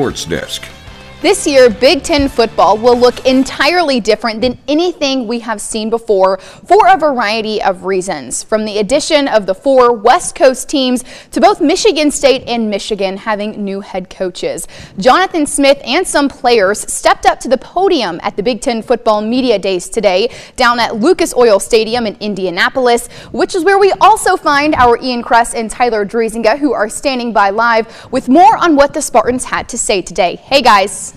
Sports Desk. This year, Big Ten football will look entirely different than anything we have seen before for a variety of reasons. From the addition of the four West Coast teams to both Michigan State and Michigan having new head coaches. Jonathan Smith and some players stepped up to the podium at the Big Ten Football Media Days today down at Lucas Oil Stadium in Indianapolis, which is where we also find our Ian Kress and Tyler Driesinga, who are standing by live with more on what the Spartans had to say today. Hey guys.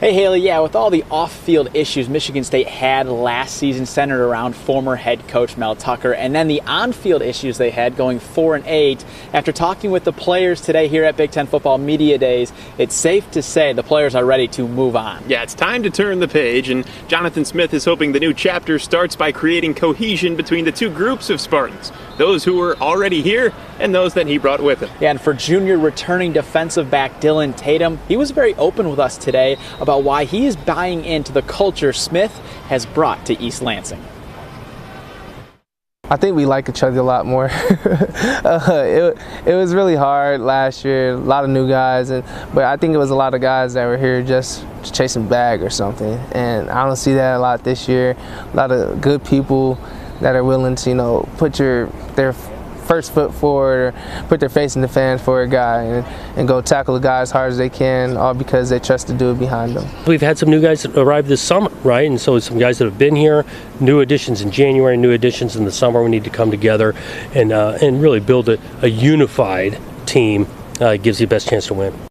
Hey Haley, yeah, with all the off-field issues Michigan State had last season centered around former head coach Mel Tucker, and then the on-field issues they had going four and eight. After talking with the players today here at Big Ten Football Media Days, it's safe to say the players are ready to move on. Yeah, it's time to turn the page, and Jonathan Smith is hoping the new chapter starts by creating cohesion between the two groups of Spartans, those who were already here and those that he brought with him. Yeah, and for junior returning defensive back Dillon Tatum, he was very open with us today about about why he is buying into the culture Smith has brought to East Lansing. I think we like each other a lot more. uh, it, it was really hard last year, a lot of new guys, and but I think it was a lot of guys that were here just chasing bag or something, and I don't see that a lot this year. A lot of good people that are willing to, you know, put your their first foot forward or put their face in the fans for a guy and, and go tackle the guy as hard as they can, all because they trust the dude behind them. We've had some new guys arrive this summer, right? And so some guys that have been here, new additions in January, new additions in the summer. We need to come together and, uh, and really build a, a unified team. Uh, gives you the best chance to win.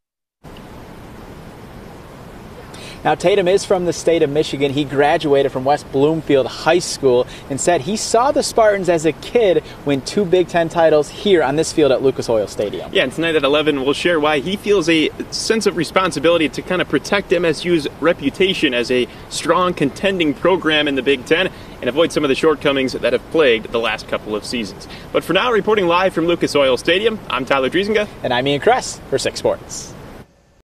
Now, Tatum is from the state of Michigan. He graduated from West Bloomfield High School and said he saw the Spartans as a kid win two Big Ten titles here on this field at Lucas Oil Stadium. Yeah, and tonight at 11, we'll share why he feels a sense of responsibility to kind of protect MSU's reputation as a strong contending program in the Big Ten and avoid some of the shortcomings that have plagued the last couple of seasons. But for now, reporting live from Lucas Oil Stadium, I'm Tyler Driesinga. And I'm Ian Kress for Six Sports.